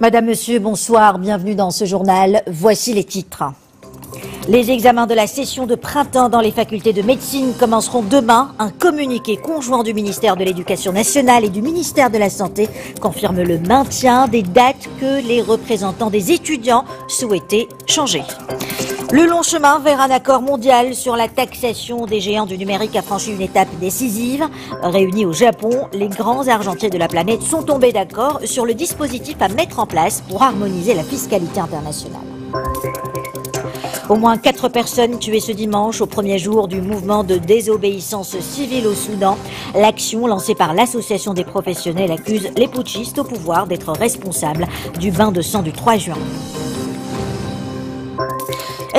Madame, Monsieur, bonsoir, bienvenue dans ce journal. Voici les titres. Les examens de la session de printemps dans les facultés de médecine commenceront demain. Un communiqué conjoint du ministère de l'Éducation nationale et du ministère de la Santé confirme le maintien des dates que les représentants des étudiants souhaitaient changer. Le long chemin vers un accord mondial sur la taxation des géants du numérique a franchi une étape décisive. Réunis au Japon, les grands argentiers de la planète sont tombés d'accord sur le dispositif à mettre en place pour harmoniser la fiscalité internationale. Au moins quatre personnes tuées ce dimanche au premier jour du mouvement de désobéissance civile au Soudan. L'action lancée par l'Association des professionnels accuse les putschistes au pouvoir d'être responsables du bain de sang du 3 juin.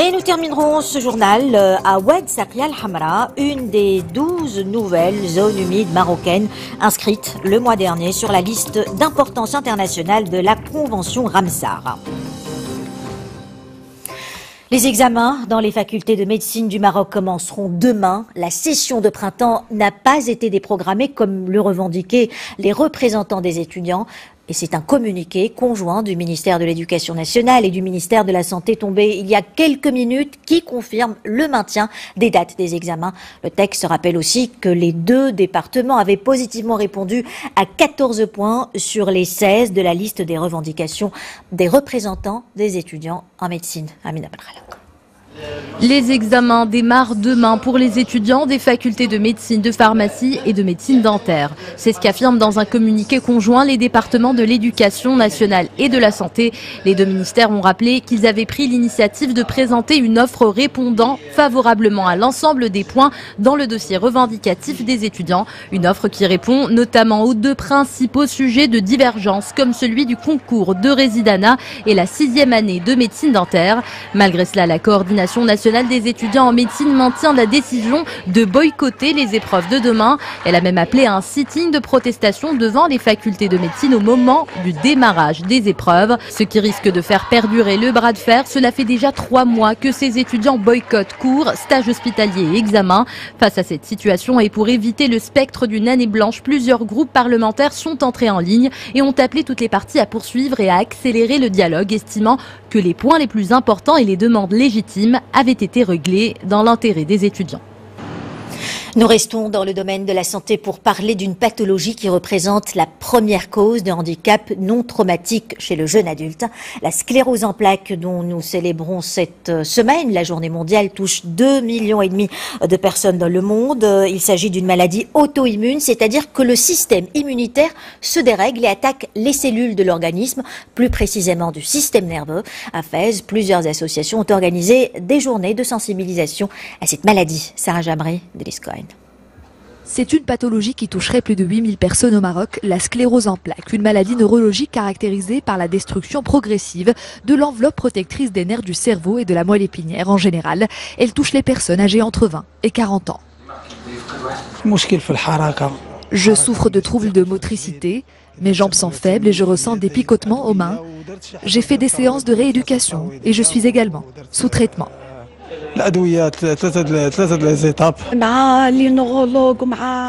Et nous terminerons ce journal euh, à Oued Sakri al-Hamra, une des douze nouvelles zones humides marocaines inscrites le mois dernier sur la liste d'importance internationale de la Convention Ramsar. Les examens dans les facultés de médecine du Maroc commenceront demain. La session de printemps n'a pas été déprogrammée comme le revendiquaient les représentants des étudiants. Et c'est un communiqué conjoint du ministère de l'Éducation nationale et du ministère de la Santé tombé il y a quelques minutes qui confirme le maintien des dates des examens. Le texte rappelle aussi que les deux départements avaient positivement répondu à 14 points sur les 16 de la liste des revendications des représentants des étudiants en médecine. Les examens démarrent demain pour les étudiants des facultés de médecine, de pharmacie et de médecine dentaire. C'est ce qu'affirment dans un communiqué conjoint les départements de l'éducation nationale et de la santé. Les deux ministères ont rappelé qu'ils avaient pris l'initiative de présenter une offre répondant favorablement à l'ensemble des points dans le dossier revendicatif des étudiants. Une offre qui répond notamment aux deux principaux sujets de divergence comme celui du concours de résidana et la sixième année de médecine dentaire. Malgré cela, la coordination nationale des étudiants en médecine maintient la décision de boycotter les épreuves de demain. Elle a même appelé un sitting de protestation devant les facultés de médecine au moment du démarrage des épreuves. Ce qui risque de faire perdurer le bras de fer, cela fait déjà trois mois que ces étudiants boycottent cours, stages hospitaliers et examens. Face à cette situation et pour éviter le spectre d'une année blanche, plusieurs groupes parlementaires sont entrés en ligne et ont appelé toutes les parties à poursuivre et à accélérer le dialogue, estimant que les points les plus importants et les demandes légitimes avaient été réglés dans l'intérêt des étudiants. Nous restons dans le domaine de la santé pour parler d'une pathologie qui représente la première cause de handicap non traumatique chez le jeune adulte. La sclérose en plaques dont nous célébrons cette semaine, la journée mondiale, touche 2 millions et demi de personnes dans le monde. Il s'agit d'une maladie auto-immune, c'est-à-dire que le système immunitaire se dérègle et attaque les cellules de l'organisme, plus précisément du système nerveux. À Fès, plusieurs associations ont organisé des journées de sensibilisation à cette maladie. Sarah Jamri, de c'est une pathologie qui toucherait plus de 8000 personnes au Maroc, la sclérose en plaques, une maladie neurologique caractérisée par la destruction progressive de l'enveloppe protectrice des nerfs du cerveau et de la moelle épinière en général. Elle touche les personnes âgées entre 20 et 40 ans. Je souffre de troubles de motricité, mes jambes sont faibles et je ressens des picotements aux mains. J'ai fait des séances de rééducation et je suis également sous traitement.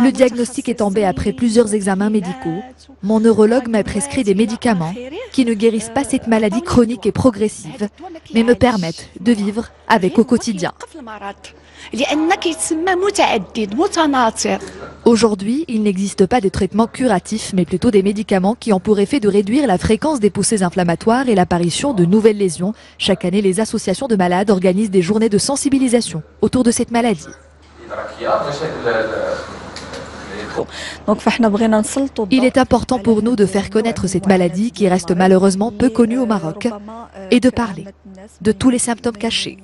Le diagnostic est tombé après plusieurs examens médicaux. Mon neurologue m'a prescrit des médicaments qui ne guérissent pas cette maladie chronique et progressive, mais me permettent de vivre avec au quotidien. Aujourd'hui, il n'existe pas de traitement curatif, mais plutôt des médicaments qui ont pour effet de réduire la fréquence des poussées inflammatoires et l'apparition de nouvelles lésions. Chaque année, les associations de malades organisent des journées de sensibilisation autour de cette maladie. Il est important pour nous de faire connaître cette maladie qui reste malheureusement peu connue au Maroc et de parler de tous les symptômes cachés.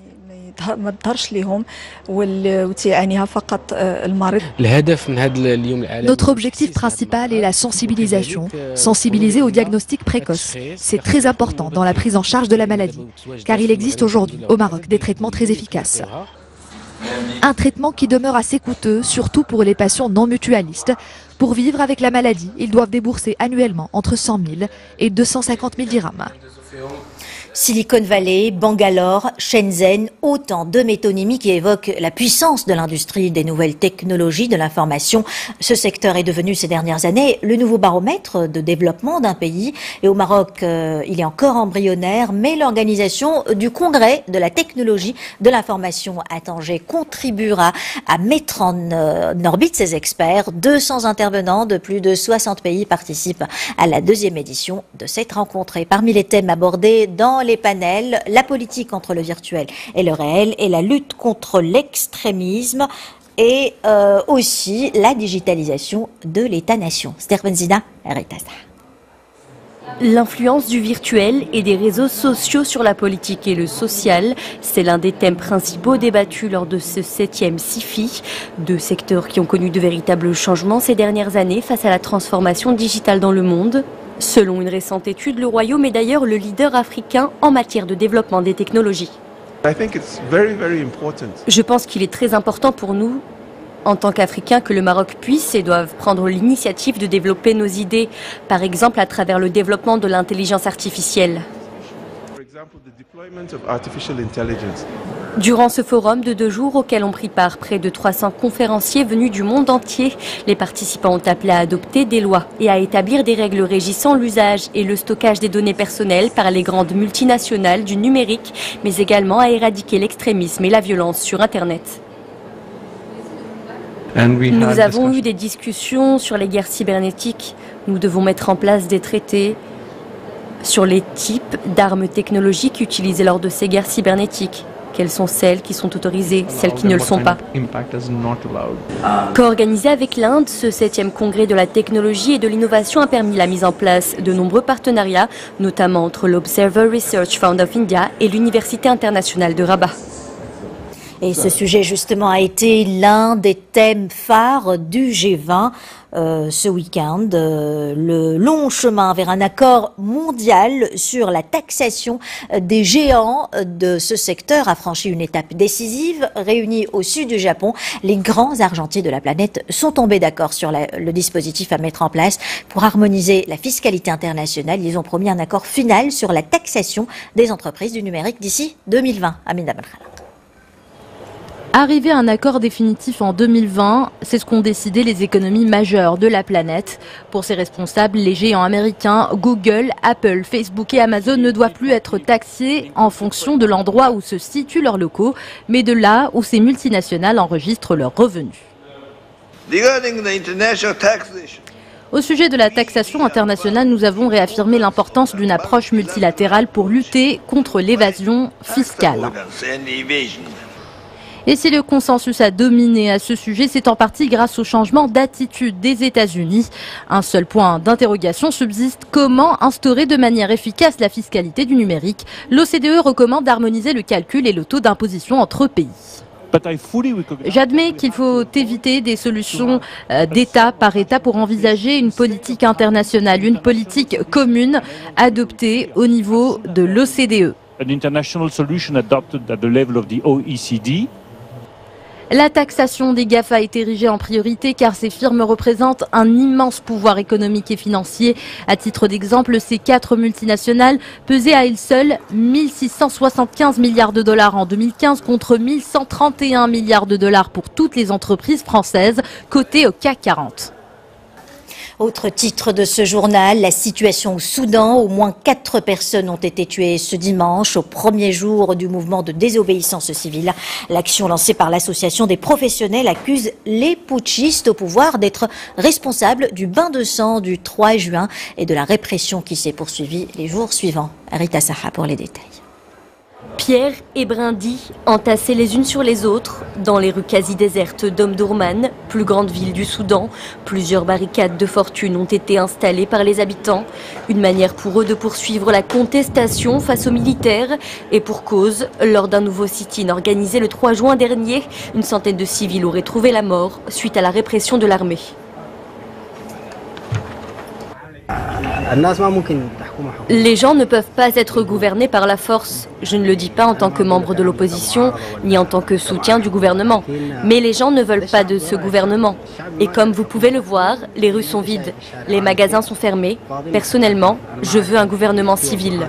Notre objectif principal est la sensibilisation, sensibiliser au diagnostic précoce. C'est très important dans la prise en charge de la maladie, car il existe aujourd'hui au Maroc des traitements très efficaces. Un traitement qui demeure assez coûteux, surtout pour les patients non mutualistes. Pour vivre avec la maladie, ils doivent débourser annuellement entre 100 000 et 250 000 dirhams. Silicon Valley, Bangalore, Shenzhen, autant de métonymies qui évoquent la puissance de l'industrie des nouvelles technologies de l'information. Ce secteur est devenu ces dernières années le nouveau baromètre de développement d'un pays. Et au Maroc, euh, il est encore embryonnaire, mais l'organisation du Congrès de la technologie de l'information à Tanger contribuera à mettre en, euh, orbite ces experts. 200 intervenants de plus de 60 pays participent à la deuxième édition de cette rencontre. Parmi les thèmes abordés dans les panels, la politique entre le virtuel et le réel et la lutte contre l'extrémisme et euh, aussi la digitalisation de l'État-nation. Stervenzina L'influence du virtuel et des réseaux sociaux sur la politique et le social, c'est l'un des thèmes principaux débattus lors de ce septième SIFI. Deux secteurs qui ont connu de véritables changements ces dernières années face à la transformation digitale dans le monde. Selon une récente étude, le Royaume est d'ailleurs le leader africain en matière de développement des technologies. Je pense qu'il est très important pour nous, en tant qu'Africains, que le Maroc puisse et doive prendre l'initiative de développer nos idées, par exemple à travers le développement de l'intelligence artificielle. Durant ce forum de deux jours auquel ont pris part près de 300 conférenciers venus du monde entier, les participants ont appelé à adopter des lois et à établir des règles régissant l'usage et le stockage des données personnelles par les grandes multinationales du numérique, mais également à éradiquer l'extrémisme et la violence sur Internet. Nous avons eu des discussions sur les guerres cybernétiques. Nous devons mettre en place des traités sur les types d'armes technologiques utilisées lors de ces guerres cybernétiques. Quelles sont celles qui sont autorisées, celles qui ne le sont pas? Co-organisé avec l'Inde, ce 7e congrès de la technologie et de l'innovation a permis la mise en place de nombreux partenariats, notamment entre l'Observer Research Fund of India et l'Université internationale de Rabat. Et ce sujet, justement, a été l'un des thèmes phares du G20 euh, ce week-end. Euh, le long chemin vers un accord mondial sur la taxation des géants de ce secteur a franchi une étape décisive. Réunis au sud du Japon, les grands argentiers de la planète sont tombés d'accord sur le dispositif à mettre en place pour harmoniser la fiscalité internationale. Ils ont promis un accord final sur la taxation des entreprises du numérique d'ici 2020. Amin Arriver à un accord définitif en 2020, c'est ce qu'ont décidé les économies majeures de la planète. Pour ces responsables, les géants américains Google, Apple, Facebook et Amazon ne doivent plus être taxés en fonction de l'endroit où se situent leurs locaux, mais de là où ces multinationales enregistrent leurs revenus. Au sujet de la taxation internationale, nous avons réaffirmé l'importance d'une approche multilatérale pour lutter contre l'évasion fiscale. Et si le consensus a dominé à ce sujet, c'est en partie grâce au changement d'attitude des États-Unis. Un seul point d'interrogation subsiste. Comment instaurer de manière efficace la fiscalité du numérique? L'OCDE recommande d'harmoniser le calcul et le taux d'imposition entre pays. J'admets qu'il faut éviter des solutions euh, d'État par État pour envisager une politique internationale, une politique commune adoptée au niveau de l'OCDE. La taxation des GAFA été érigée en priorité car ces firmes représentent un immense pouvoir économique et financier. À titre d'exemple, ces quatre multinationales pesaient à elles seules 1675 milliards de dollars en 2015 contre 1131 milliards de dollars pour toutes les entreprises françaises cotées au CAC 40. Autre titre de ce journal, la situation au Soudan. Au moins quatre personnes ont été tuées ce dimanche, au premier jour du mouvement de désobéissance civile. L'action lancée par l'association des professionnels accuse les putschistes au pouvoir d'être responsables du bain de sang du 3 juin et de la répression qui s'est poursuivie les jours suivants. Rita Saha pour les détails. Pierre et brindilles entassées les unes sur les autres dans les rues quasi désertes d'Omdurman, plus grande ville du Soudan. Plusieurs barricades de fortune ont été installées par les habitants. Une manière pour eux de poursuivre la contestation face aux militaires. Et pour cause, lors d'un nouveau sit-in organisé le 3 juin dernier, une centaine de civils auraient trouvé la mort suite à la répression de l'armée. Les gens ne peuvent pas être gouvernés par la force. Je ne le dis pas en tant que membre de l'opposition, ni en tant que soutien du gouvernement. Mais les gens ne veulent pas de ce gouvernement. Et comme vous pouvez le voir, les rues sont vides, les magasins sont fermés. Personnellement, je veux un gouvernement civil.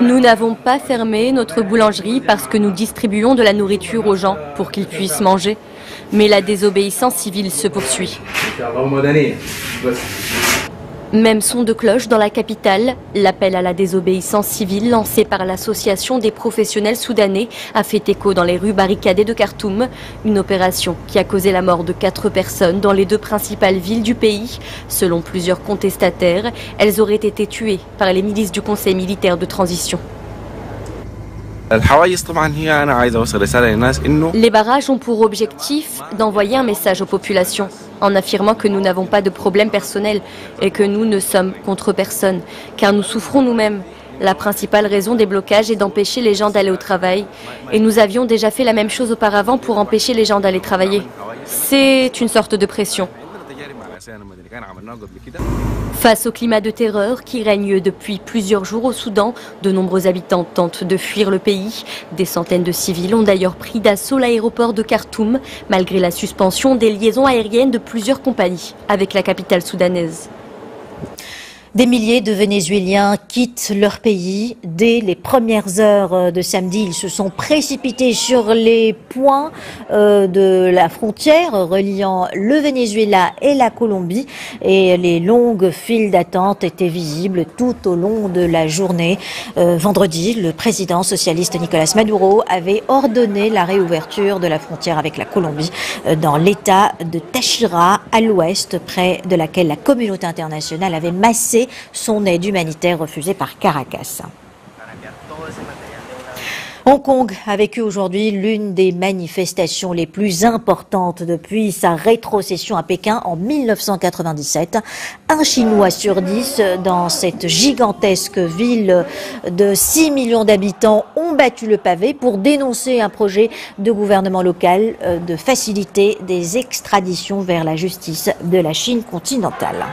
Nous n'avons pas fermé notre boulangerie parce que nous distribuons de la nourriture aux gens pour qu'ils puissent manger. Mais la désobéissance civile se poursuit. Même son de cloche dans la capitale, l'appel à la désobéissance civile lancé par l'association des professionnels soudanais a fait écho dans les rues barricadées de Khartoum, une opération qui a causé la mort de quatre personnes dans les deux principales villes du pays. Selon plusieurs contestataires, elles auraient été tuées par les milices du Conseil militaire de transition. Les barrages ont pour objectif d'envoyer un message aux populations en affirmant que nous n'avons pas de problème personnel et que nous ne sommes contre personne, car nous souffrons nous-mêmes. La principale raison des blocages est d'empêcher les gens d'aller au travail. Et nous avions déjà fait la même chose auparavant pour empêcher les gens d'aller travailler. C'est une sorte de pression. Face au climat de terreur qui règne depuis plusieurs jours au Soudan, de nombreux habitants tentent de fuir le pays. Des centaines de civils ont d'ailleurs pris d'assaut l'aéroport de Khartoum, malgré la suspension des liaisons aériennes de plusieurs compagnies avec la capitale soudanaise. Des milliers de Vénézuéliens quittent leur pays. Dès les premières heures euh, de samedi, ils se sont précipités sur les points euh, de la frontière reliant le Venezuela et la Colombie. Et les longues files d'attente étaient visibles tout au long de la journée. Euh, vendredi, le président socialiste Nicolas Maduro avait ordonné la réouverture de la frontière avec la Colombie dans l'état de Tachira, à l'ouest, près de laquelle la communauté internationale avait massé son aide humanitaire refusée par Caracas. Hong Kong a vécu aujourd'hui l'une des manifestations les plus importantes depuis sa rétrocession à Pékin en 1997. Un Chinois sur dix dans cette gigantesque ville de 6 millions d'habitants ont battu le pavé pour dénoncer un projet de gouvernement local euh, de faciliter des extraditions vers la justice de la Chine continentale.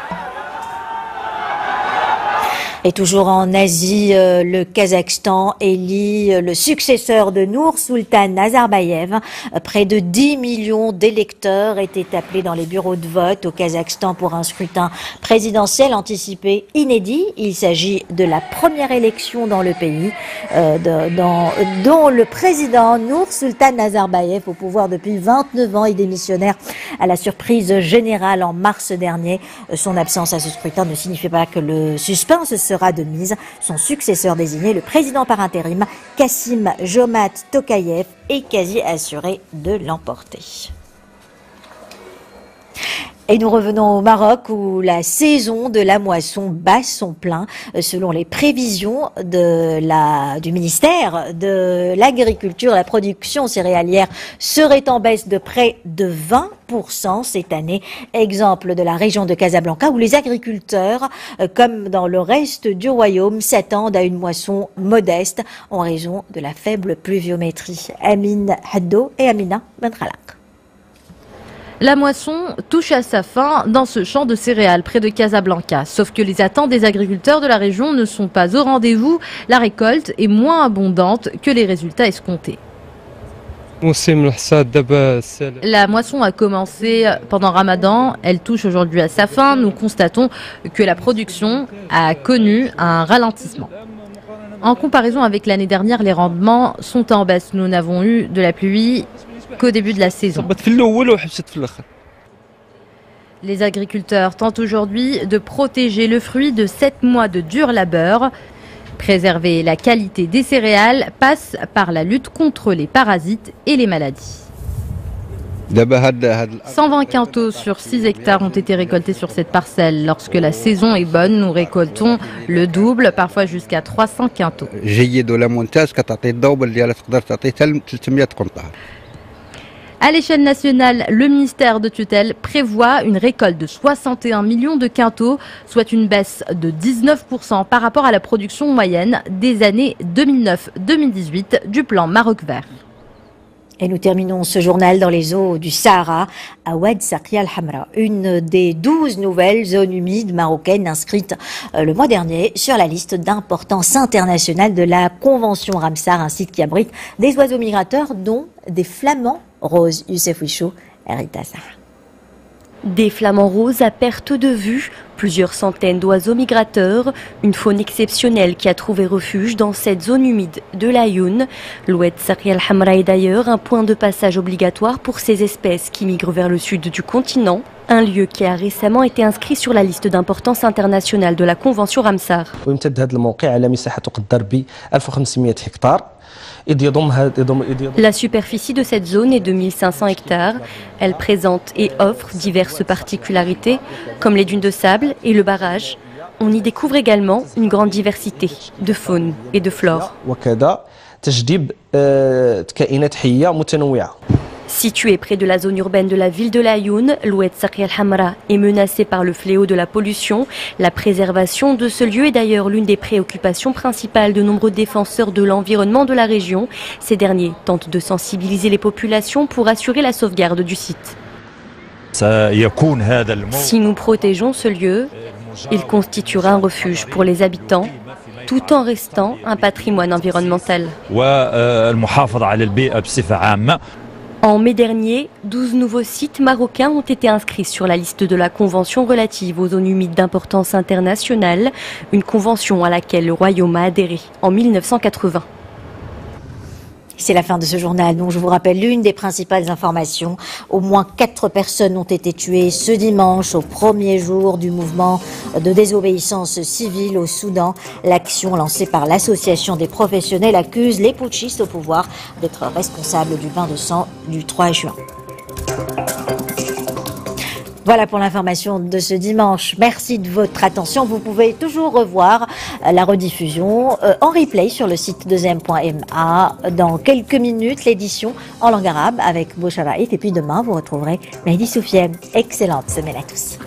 Et toujours en Asie, euh, le Kazakhstan élit euh, le successeur de Nour Sultan Nazarbayev. Euh, près de 10 millions d'électeurs étaient appelés dans les bureaux de vote au Kazakhstan pour un scrutin présidentiel anticipé inédit. Il s'agit de la première élection dans le pays dans, dont le président Nour Sultan Nazarbayev, au pouvoir depuis 29 ans, est démissionnaire à la surprise générale en mars dernier. Son absence à ce scrutin ne signifie pas que le suspense sera de mise. Son successeur désigné, le président par intérim, Kassim Jomat Tokayev, est quasi assuré de l'emporter. Et nous revenons au Maroc où la saison de la moisson bat son plein. Selon les prévisions du ministère de l'Agriculture, la production céréalière serait en baisse de près de 20% cette année. Exemple de la région de Casablanca où les agriculteurs, euh, comme dans le reste du royaume, s'attendent à une moisson modeste en raison de la faible pluviométrie. Amine Haddo et Amina Benralak. La moisson touche à sa fin dans ce champ de céréales près de Casablanca. Sauf que les attentes des agriculteurs de la région ne sont pas au rendez-vous. La récolte est moins abondante que les résultats escomptés. La moisson a commencé pendant Ramadan, elle touche aujourd'hui à sa fin. Nous constatons que la production a connu un ralentissement. En comparaison avec l'année dernière, les rendements sont en baisse. Nous n'avons eu de la pluie qu'au début de la saison. Les agriculteurs tentent aujourd'hui de protéger le fruit de 7 mois de dur labeur. Préserver la qualité des céréales passe par la lutte contre les parasites et les maladies. 120 quintaux sur 6 hectares ont été récoltés sur cette parcelle. Lorsque la saison est bonne, nous récoltons le double, parfois jusqu'à 300 quintaux. À l'échelle nationale, le ministère de tutelle prévoit une récolte de 61 millions de quintaux, soit une baisse de 19% par rapport à la production moyenne des années 2009-2018 du plan Maroc vert. Et nous terminons ce journal dans les eaux du Sahara, à Oued Sakri al-Hamra, une des douze nouvelles zones humides marocaines inscrites euh, le mois dernier sur la liste d'importance internationale de la Convention Ramsar, un site qui abrite des oiseaux migrateurs, dont des flamands roses. Youssef Wichou, Erita des flamants roses à perte de vue, plusieurs centaines d'oiseaux migrateurs, une faune exceptionnelle qui a trouvé refuge dans cette zone humide de l'Ayoun. L'Oued Sari al-Hamra est d'ailleurs un point de passage obligatoire pour ces espèces qui migrent vers le sud du continent, un lieu qui a récemment été inscrit sur la liste d'importance internationale de la Convention Ramsar. La superficie de cette zone est de 1500 hectares. Elle présente et offre diverses particularités, comme les dunes de sable et le barrage. On y découvre également une grande diversité de faune et de flore. Situé près de la zone urbaine de la ville de Laayoune, l'Oued Sakri al-Hamra est menacé par le fléau de la pollution. La préservation de ce lieu est d'ailleurs l'une des préoccupations principales de nombreux défenseurs de l'environnement de la région. Ces derniers tentent de sensibiliser les populations pour assurer la sauvegarde du site. Si nous protégeons ce lieu, il constituera un refuge pour les habitants tout en restant un patrimoine environnemental. En mai dernier, 12 nouveaux sites marocains ont été inscrits sur la liste de la Convention relative aux zones humides d'importance internationale, une convention à laquelle le Royaume a adhéré en 1980. C'est la fin de ce journal dont je vous rappelle l'une des principales informations. Au moins quatre personnes ont été tuées ce dimanche au premier jour du mouvement de désobéissance civile au Soudan. L'action lancée par l'association des professionnels accuse les putschistes au pouvoir d'être responsables du bain de sang du 3 juin. Voilà pour l'information de ce dimanche. Merci de votre attention. Vous pouvez toujours revoir euh, la rediffusion euh, en replay sur le site 2m.ma dans quelques minutes, l'édition en langue arabe avec Boucharaït. Et puis demain, vous retrouverez Mehdi Soufiane. Excellente semaine à tous.